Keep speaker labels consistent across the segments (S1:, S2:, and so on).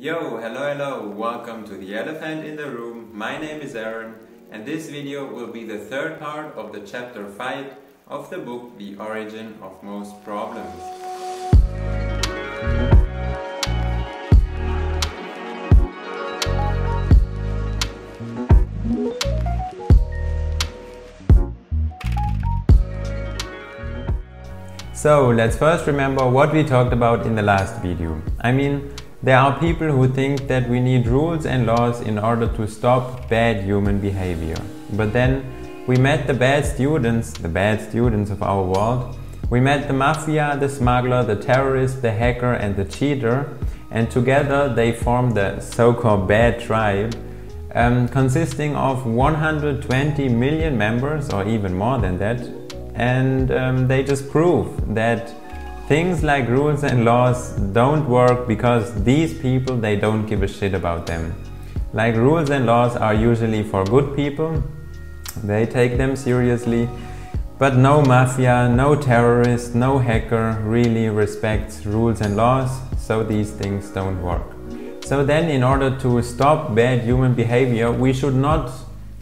S1: Yo, hello, hello, welcome to the elephant in the room. My name is Aaron, and this video will be the third part of the chapter 5 of the book The Origin of Most Problems. So let's first remember what we talked about in the last video. I mean, there are people who think that we need rules and laws in order to stop bad human behavior. But then we met the bad students, the bad students of our world. We met the mafia, the smuggler, the terrorist, the hacker, and the cheater, and together they formed the so called bad tribe, um, consisting of 120 million members, or even more than that, and um, they just prove that things like rules and laws don't work because these people they don't give a shit about them. Like rules and laws are usually for good people. They take them seriously. But no mafia no terrorist no hacker really respects rules and laws so these things don't work. So then in order to stop bad human behavior we should not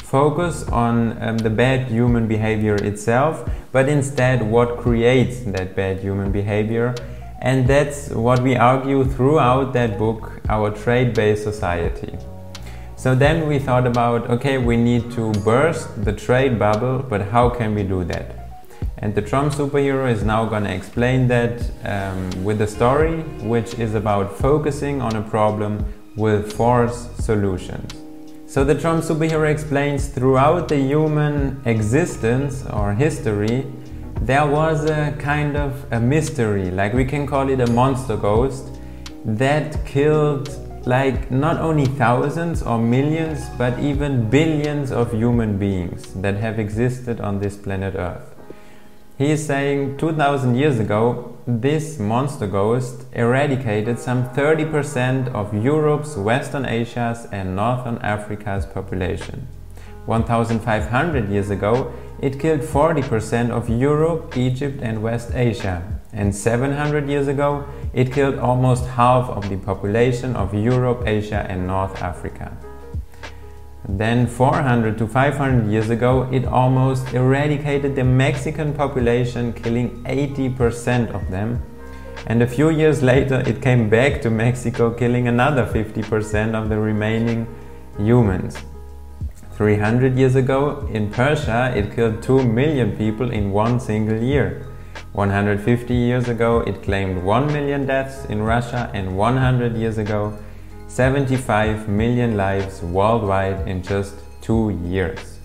S1: focus on um, the bad human behavior itself, but instead what creates that bad human behavior. And that's what we argue throughout that book, Our Trade Based Society. So then we thought about okay, we need to burst the trade bubble, but how can we do that? And the TROM superhero is now going to explain that um, with a story which is about focusing on a problem with force solutions. So the TROM superhero explains throughout the human existence or history, there was a kind of a mystery, like we can call it a monster ghost, that killed like not only thousands or millions, but even billions of human beings that have existed on this planet Earth. He is saying 2000 years ago, this monster ghost eradicated some 30% of Europe's, Western Asia's, and Northern Africa's population. 1500 years ago, it killed 40% of Europe, Egypt, and West Asia. And 700 years ago, it killed almost half of the population of Europe, Asia, and North Africa. Then 400 to 500 years ago, it almost eradicated the Mexican population, killing 80% of them. And a few years later, it came back to Mexico, killing another 50% of the remaining humans. 300 years ago, in Persia, it killed 2 million people in one single year. 150 years ago, it claimed 1 million deaths in Russia, and 100 years ago, 75 million lives worldwide in just two years.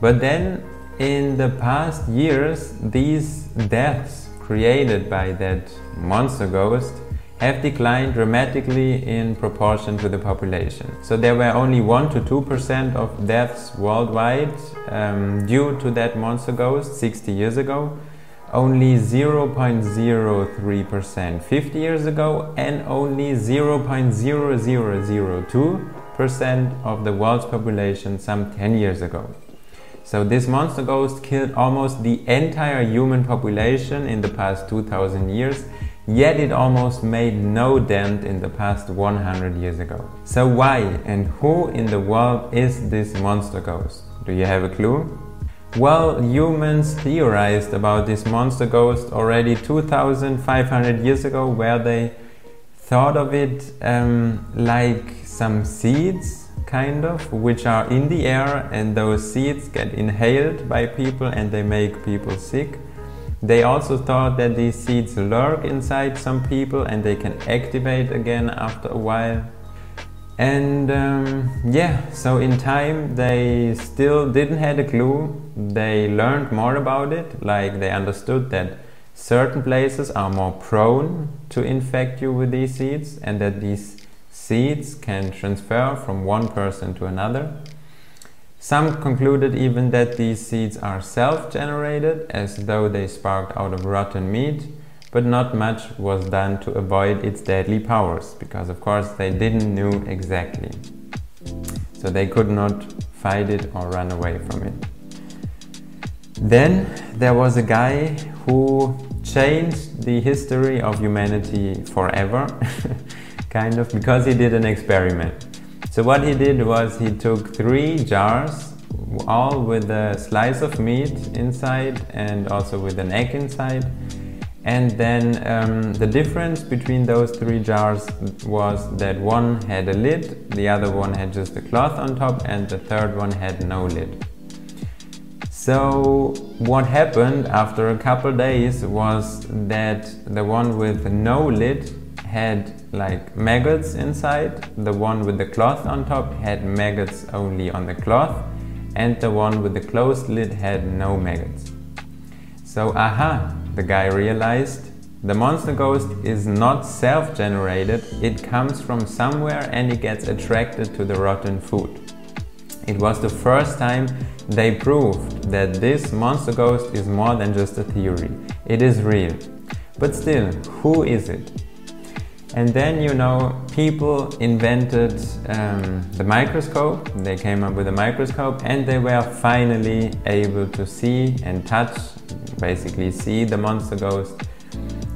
S1: But then, in the past years, these deaths created by that monster ghost have declined dramatically in proportion to the population. So there were only 1 to 2% of deaths worldwide um, due to that monster ghost 60 years ago only 0.03% 50 years ago and only 0.0002% of the world's population some 10 years ago. So this monster ghost killed almost the entire human population in the past 2000 years, yet it almost made no dent in the past 100 years ago. So why and who in the world is this monster ghost? Do you have a clue? Well, humans theorized about this monster ghost already 2500 years ago, where they thought of it um, like some seeds, kind of, which are in the air, and those seeds get inhaled by people and they make people sick. They also thought that these seeds lurk inside some people and they can activate again after a while. And um, yeah, so in time they still didn't had a clue. They learned more about it, like they understood that certain places are more prone to infect you with these seeds and that these seeds can transfer from one person to another. Some concluded even that these seeds are self-generated as though they sparked out of rotten meat but not much was done to avoid its deadly powers, because of course they didn't know exactly. So they could not fight it or run away from it. Then there was a guy who changed the history of humanity forever. kind of, because he did an experiment. So what he did was he took three jars, all with a slice of meat inside and also with an egg inside. And then um, the difference between those three jars was that one had a lid, the other one had just a cloth on top, and the third one had no lid. So what happened after a couple days was that the one with no lid had like maggots inside, the one with the cloth on top had maggots only on the cloth, and the one with the closed lid had no maggots. So aha, the guy realized the monster ghost is not self-generated, it comes from somewhere and it gets attracted to the rotten food. It was the first time they proved that this monster ghost is more than just a theory. It is real. But still, who is it? And then, you know, people invented um, the microscope, they came up with a microscope, and they were finally able to see and touch, basically, see the monster ghost.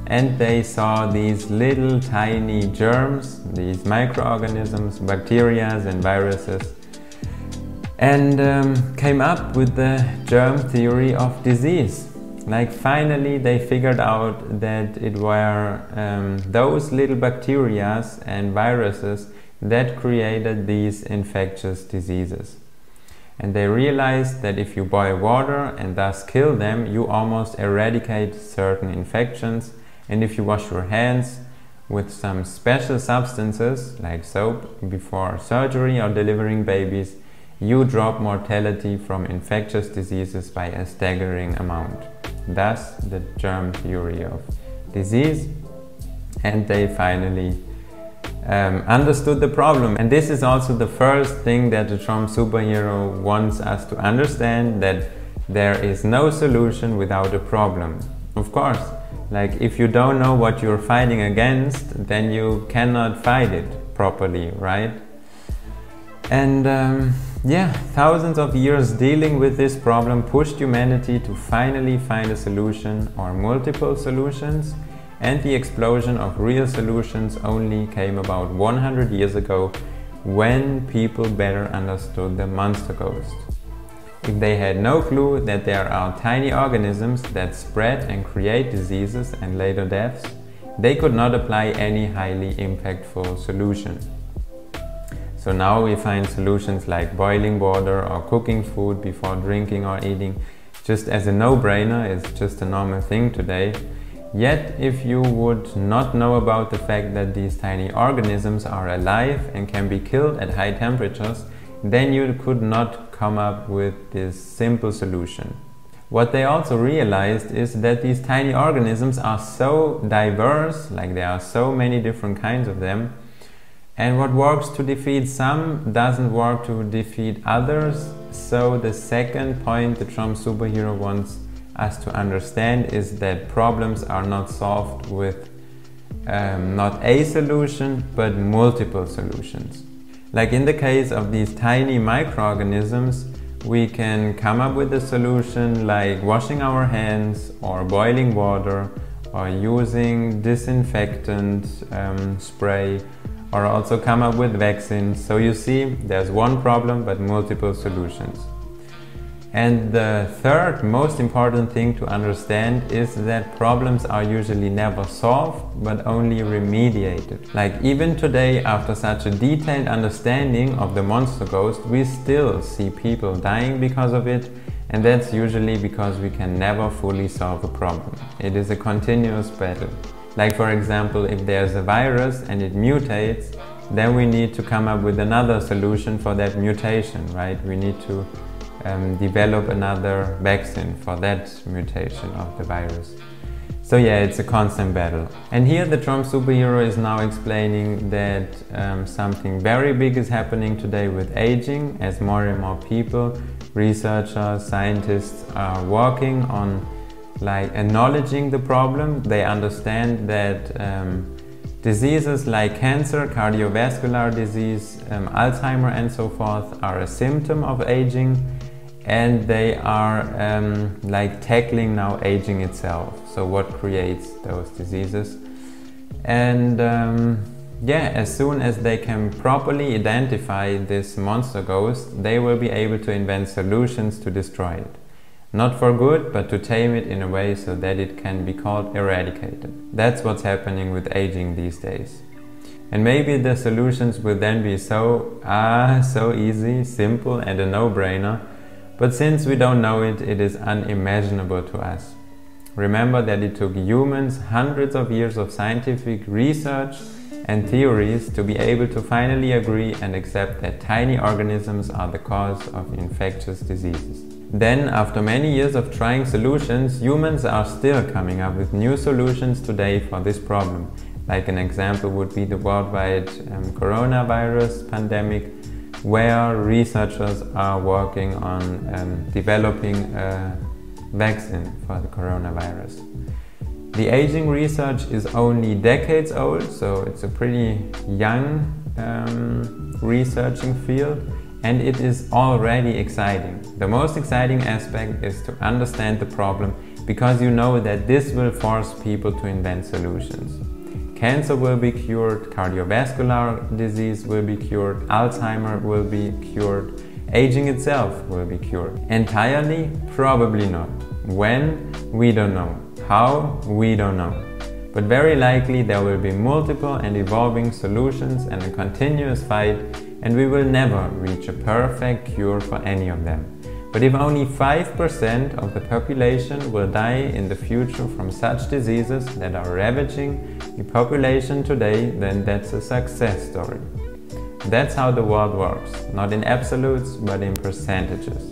S1: And they saw these little tiny germs, these microorganisms, bacteria, and viruses and um, came up with the germ theory of disease. Like finally they figured out that it were um, those little bacteria and viruses that created these infectious diseases. And they realized that if you boil water and thus kill them, you almost eradicate certain infections. And if you wash your hands with some special substances like soap before surgery or delivering babies, you drop mortality from infectious diseases by a staggering amount. Thus, the germ theory of disease. And they finally um, understood the problem. And this is also the first thing that the TROM superhero wants us to understand that there is no solution without a problem. Of course, like if you don't know what you're fighting against, then you cannot fight it properly, right? And um, yeah, thousands of years dealing with this problem pushed humanity to finally find a solution or multiple solutions and the explosion of real solutions only came about 100 years ago when people better understood the monster ghost. If they had no clue that there are tiny organisms that spread and create diseases and later deaths, they could not apply any highly impactful solution. So now we find solutions like boiling water or cooking food before drinking or eating just as a no-brainer, it's just a normal thing today. Yet if you would not know about the fact that these tiny organisms are alive and can be killed at high temperatures, then you could not come up with this simple solution. What they also realized is that these tiny organisms are so diverse, like there are so many different kinds of them, and what works to defeat some doesn't work to defeat others. So the second point the TROM superhero wants us to understand is that problems are not solved with um, not a solution, but multiple solutions. Like in the case of these tiny microorganisms, we can come up with a solution like washing our hands or boiling water or using disinfectant um, spray or also come up with vaccines. So you see, there's one problem but multiple solutions. And the third most important thing to understand is that problems are usually never solved but only remediated. Like even today after such a detailed understanding of the monster ghost we still see people dying because of it and that's usually because we can never fully solve a problem. It is a continuous battle. Like for example, if there's a virus and it mutates, then we need to come up with another solution for that mutation, right? We need to um, develop another vaccine for that mutation of the virus. So yeah, it's a constant battle. And here the TROM superhero is now explaining that um, something very big is happening today with aging as more and more people, researchers, scientists are working on like acknowledging the problem. They understand that um, diseases like cancer, cardiovascular disease, um, Alzheimer and so forth are a symptom of aging and they are um, like tackling now aging itself. So what creates those diseases? And um, yeah, as soon as they can properly identify this monster ghost, they will be able to invent solutions to destroy it. Not for good, but to tame it in a way so that it can be called eradicated. That's what's happening with aging these days. And maybe the solutions will then be so, ah, so easy, simple, and a no brainer. But since we don't know it, it is unimaginable to us. Remember that it took humans hundreds of years of scientific research and theories to be able to finally agree and accept that tiny organisms are the cause of infectious diseases. Then, after many years of trying solutions, humans are still coming up with new solutions today for this problem. Like an example would be the worldwide um, coronavirus pandemic, where researchers are working on um, developing a vaccine for the coronavirus. The aging research is only decades old, so it's a pretty young um, researching field and it is already exciting. The most exciting aspect is to understand the problem because you know that this will force people to invent solutions. Cancer will be cured, cardiovascular disease will be cured, Alzheimer will be cured, aging itself will be cured. Entirely? Probably not. When? We don't know. How? We don't know. But very likely there will be multiple and evolving solutions and a continuous fight, and we will never reach a perfect cure for any of them. But if only 5% of the population will die in the future from such diseases that are ravaging the population today, then that's a success story. That's how the world works, not in absolutes, but in percentages.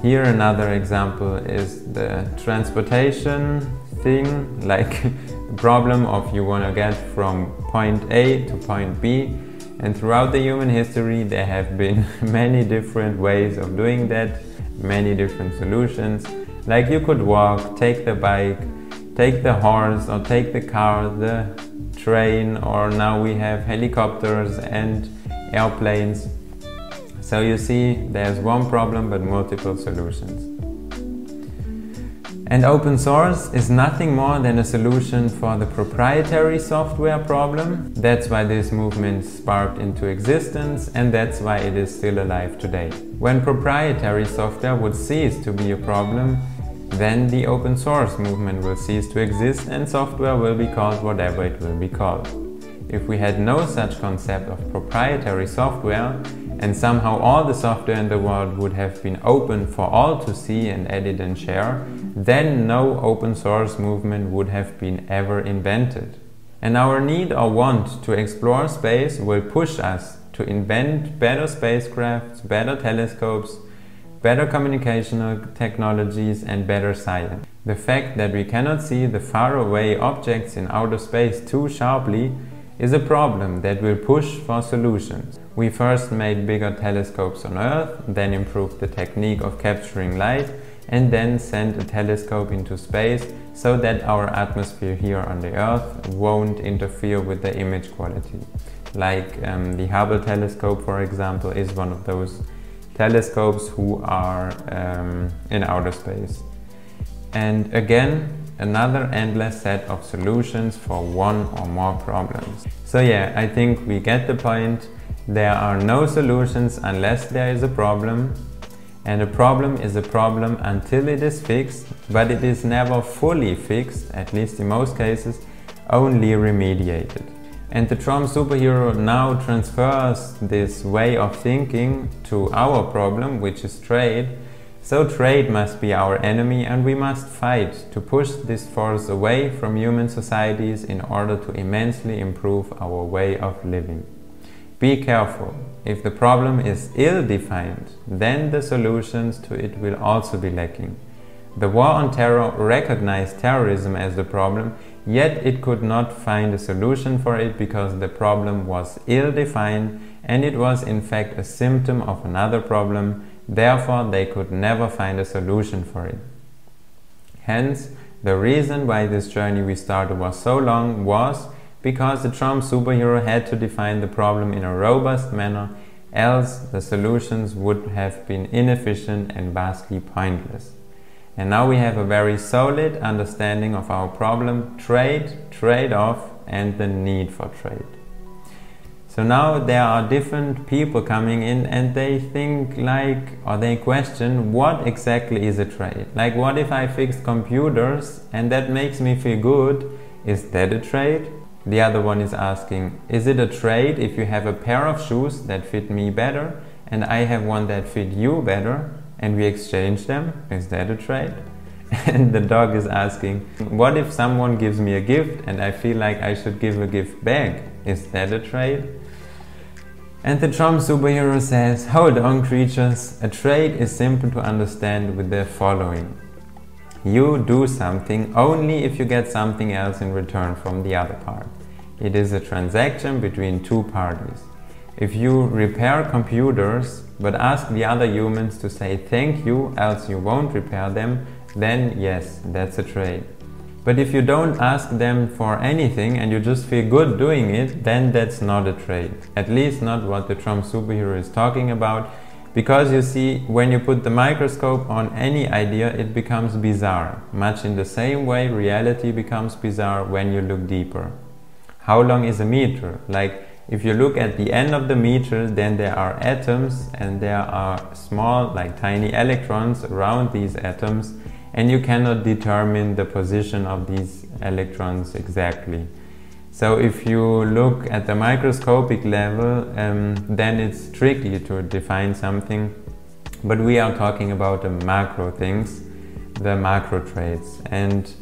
S1: Here another example is the transportation thing, like the problem of you want to get from point A to point B. And throughout the human history, there have been many different ways of doing that, many different solutions. Like you could walk, take the bike, take the horse, or take the car, the train, or now we have helicopters and airplanes. So you see, there's one problem but multiple solutions. And open source is nothing more than a solution for the proprietary software problem. That's why this movement sparked into existence and that's why it is still alive today. When proprietary software would cease to be a problem, then the open source movement will cease to exist and software will be called whatever it will be called. If we had no such concept of proprietary software, and somehow all the software in the world would have been open for all to see and edit and share, then no open source movement would have been ever invented. And our need or want to explore space will push us to invent better spacecrafts, better telescopes, better communicational technologies and better science. The fact that we cannot see the faraway objects in outer space too sharply is a problem that will push for solutions. We first made bigger telescopes on Earth, then improved the technique of capturing light, and then sent a telescope into space so that our atmosphere here on the Earth won't interfere with the image quality. Like um, the Hubble telescope, for example, is one of those telescopes who are um, in outer space. And again, another endless set of solutions for one or more problems. So yeah, I think we get the point. There are no solutions unless there is a problem. And a problem is a problem until it is fixed, but it is never fully fixed, at least in most cases, only remediated. And the Trom superhero now transfers this way of thinking to our problem, which is trade, so trade must be our enemy and we must fight to push this force away from human societies in order to immensely improve our way of living. Be careful. If the problem is ill-defined, then the solutions to it will also be lacking. The war on terror recognized terrorism as the problem, yet it could not find a solution for it because the problem was ill-defined and it was in fact a symptom of another problem Therefore, they could never find a solution for it. Hence, the reason why this journey we started was so long was because the TROM superhero had to define the problem in a robust manner, else the solutions would have been inefficient and vastly pointless. And now we have a very solid understanding of our problem, trade, trade-off, and the need for trade. So now there are different people coming in and they think like, or they question what exactly is a trade? Like, what if I fix computers and that makes me feel good? Is that a trade? The other one is asking, is it a trade if you have a pair of shoes that fit me better and I have one that fit you better and we exchange them? Is that a trade? And the dog is asking, what if someone gives me a gift and I feel like I should give a gift back? Is that a trade? And the TROM superhero says, Hold on, creatures. A trade is simple to understand with the following You do something only if you get something else in return from the other part. It is a transaction between two parties. If you repair computers but ask the other humans to say thank you, else you won't repair them, then yes, that's a trade. But if you don't ask them for anything and you just feel good doing it, then that's not a trade. At least not what the TROM superhero is talking about. Because you see, when you put the microscope on any idea, it becomes bizarre. Much in the same way, reality becomes bizarre when you look deeper. How long is a meter? Like, if you look at the end of the meter, then there are atoms and there are small, like tiny electrons around these atoms and you cannot determine the position of these electrons exactly. So if you look at the microscopic level, um, then it's tricky to define something. But we are talking about the macro things, the macro trades. And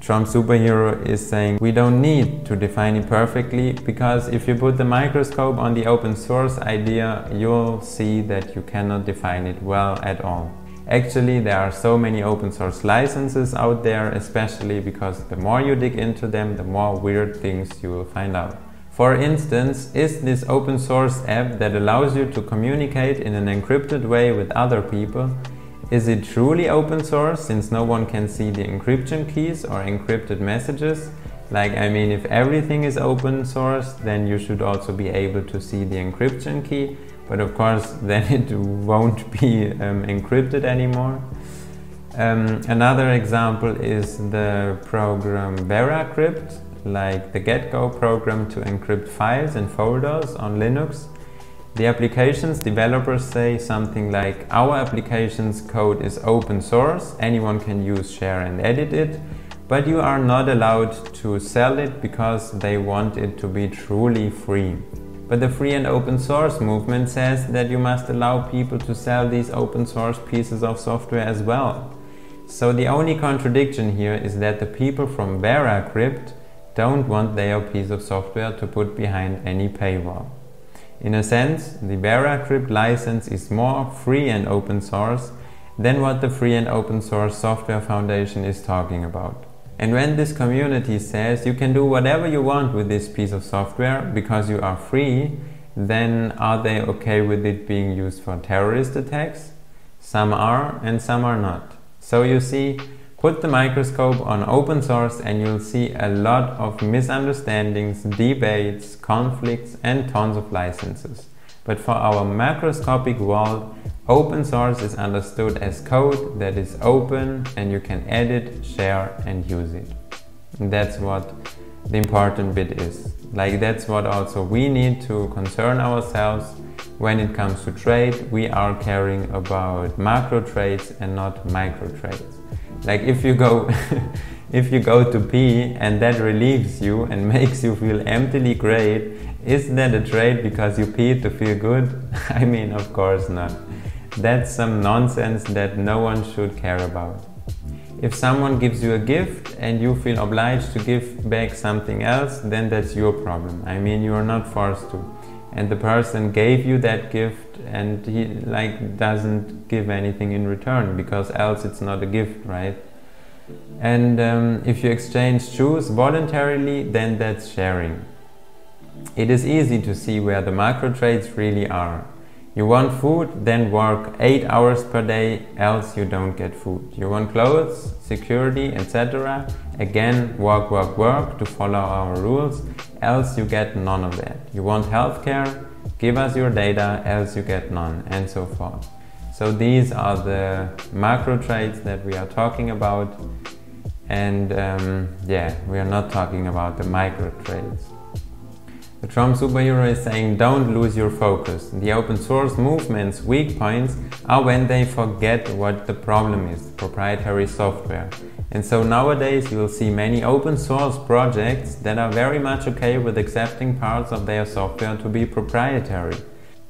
S1: TROM superhero is saying we don't need to define it perfectly because if you put the microscope on the open source idea, you'll see that you cannot define it well at all. Actually, there are so many open source licenses out there, especially because the more you dig into them, the more weird things you will find out. For instance, is this open source app that allows you to communicate in an encrypted way with other people, is it truly open source since no one can see the encryption keys or encrypted messages? Like, I mean, if everything is open source, then you should also be able to see the encryption key but of course then it won't be um, encrypted anymore. Um, another example is the program VeraCrypt, like the GetGo program to encrypt files and folders on Linux. The application's developers say something like, our application's code is open source, anyone can use, share and edit it, but you are not allowed to sell it because they want it to be truly free. But the free and open source movement says that you must allow people to sell these open source pieces of software as well. So the only contradiction here is that the people from VeraCrypt don't want their piece of software to put behind any paywall. In a sense, the VeraCrypt license is more free and open source than what the Free and Open Source Software Foundation is talking about. And when this community says you can do whatever you want with this piece of software because you are free, then are they okay with it being used for terrorist attacks? Some are and some are not. So you see, put the microscope on open source and you'll see a lot of misunderstandings, debates, conflicts and tons of licenses. But for our macroscopic world, Open source is understood as code that is open and you can edit, share and use it. That's what the important bit is. Like that's what also we need to concern ourselves when it comes to trade. We are caring about macro trades and not micro trades. Like if you go if you go to pee and that relieves you and makes you feel emptily great, is that a trade because you pee to feel good? I mean, of course not. That's some nonsense that no one should care about. If someone gives you a gift and you feel obliged to give back something else, then that's your problem. I mean, you are not forced to. And the person gave you that gift and he like doesn't give anything in return because else it's not a gift, right? And um, if you exchange shoes voluntarily, then that's sharing. It is easy to see where the macro trades really are. You want food, then work 8 hours per day, else you don't get food. You want clothes, security, etc. Again, work, work, work to follow our rules, else you get none of that. You want healthcare, give us your data, else you get none, and so forth. So these are the macro trades that we are talking about. And um, yeah, we are not talking about the micro trades. The TROM superhero is saying don't lose your focus. The open source movement's weak points are when they forget what the problem is, proprietary software. And so nowadays you will see many open source projects that are very much okay with accepting parts of their software to be proprietary.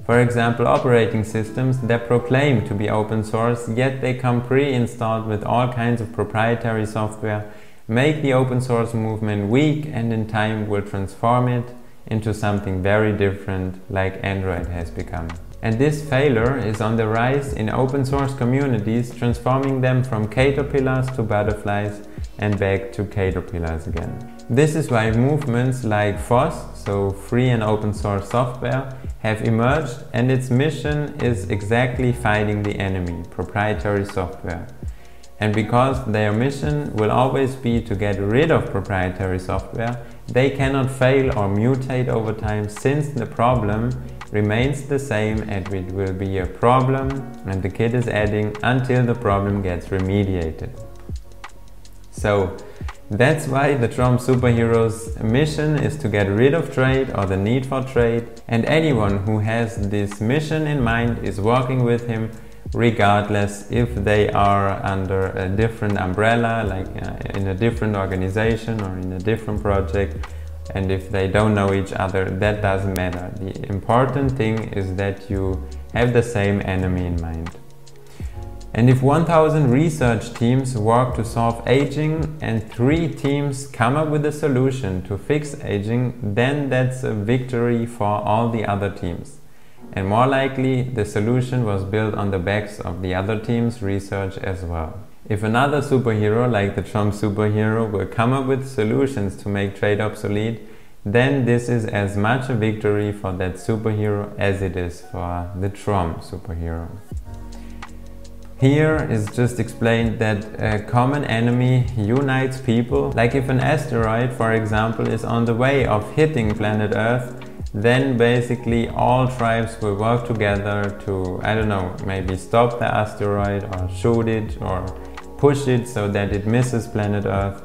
S1: For example, operating systems that proclaim to be open source, yet they come pre-installed with all kinds of proprietary software, make the open source movement weak and in time will transform it into something very different like Android has become. And this failure is on the rise in open source communities, transforming them from caterpillars to butterflies and back to caterpillars again. This is why movements like FOSS, so free and open source software, have emerged and its mission is exactly fighting the enemy, proprietary software. And because their mission will always be to get rid of proprietary software, they cannot fail or mutate over time since the problem remains the same and it will be a problem and the kid is adding until the problem gets remediated. So that's why the TROM superhero's mission is to get rid of trade or the need for trade and anyone who has this mission in mind is working with him regardless if they are under a different umbrella, like uh, in a different organization or in a different project, and if they don't know each other, that doesn't matter. The important thing is that you have the same enemy in mind. And if 1000 research teams work to solve aging and 3 teams come up with a solution to fix aging, then that's a victory for all the other teams and more likely the solution was built on the backs of the other team's research as well. If another superhero like the TROM superhero will come up with solutions to make trade obsolete, then this is as much a victory for that superhero as it is for the TROM superhero. Here is just explained that a common enemy unites people, like if an asteroid, for example, is on the way of hitting planet Earth, then basically all tribes will work together to, I don't know, maybe stop the asteroid or shoot it or push it so that it misses planet Earth.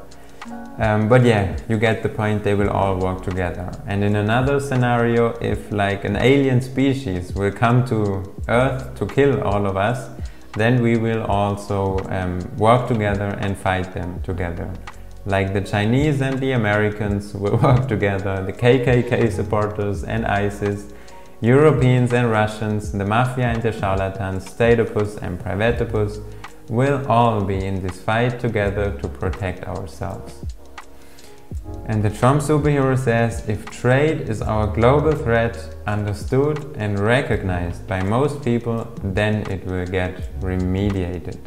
S1: Um, but yeah, you get the point, they will all work together. And in another scenario, if like an alien species will come to Earth to kill all of us, then we will also um, work together and fight them together like the Chinese and the Americans will work together, the KKK supporters and ISIS, Europeans and Russians, the mafia and the charlatans, statopus and privatopus will all be in this fight together to protect ourselves. And the TROM superhero says if trade is our global threat understood and recognized by most people, then it will get remediated.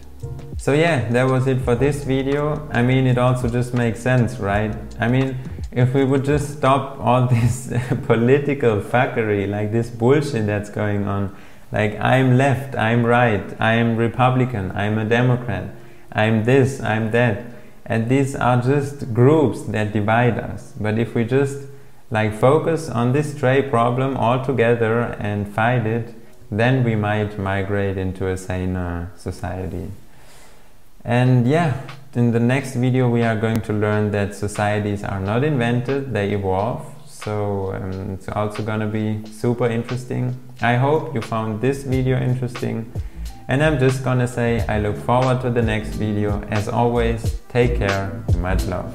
S1: So yeah, that was it for this video. I mean, it also just makes sense, right? I mean, if we would just stop all this political fuckery, like this bullshit that's going on, like I'm left, I'm right, I'm Republican, I'm a Democrat, I'm this, I'm that. And these are just groups that divide us. But if we just like focus on this trade problem altogether and fight it, then we might migrate into a saner society. And yeah, in the next video we are going to learn that societies are not invented, they evolve. So um, it's also gonna be super interesting. I hope you found this video interesting. And I'm just gonna say I look forward to the next video. As always, take care, much love.